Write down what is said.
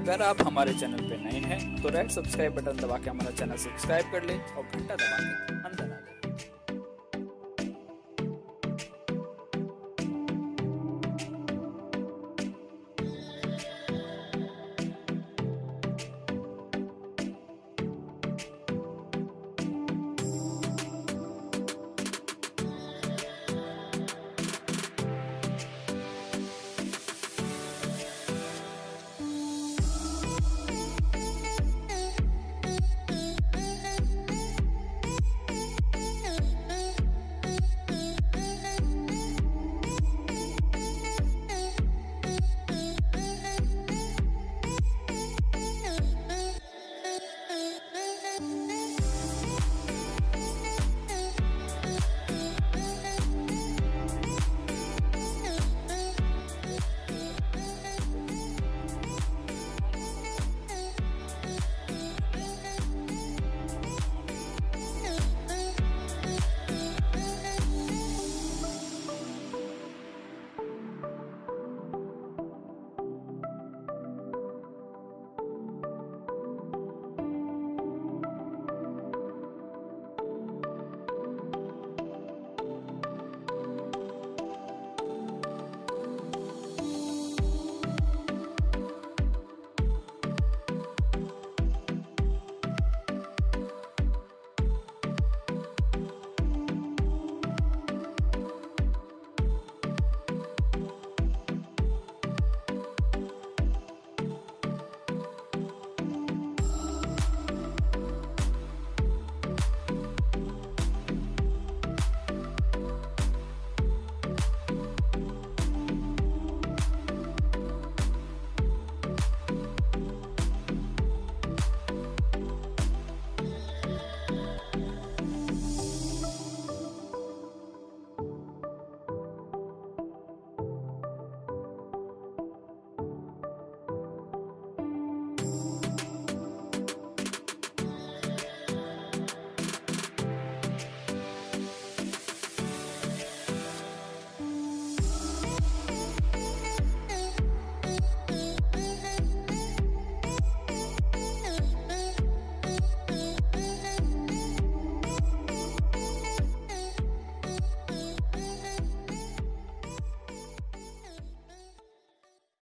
अगर आप हमारे चैनल पे नए हैं तो रेड सब्सक्राइब बटन दबा के हमारा चैनल सब्सक्राइब कर ले और घंटा दबा के अंदर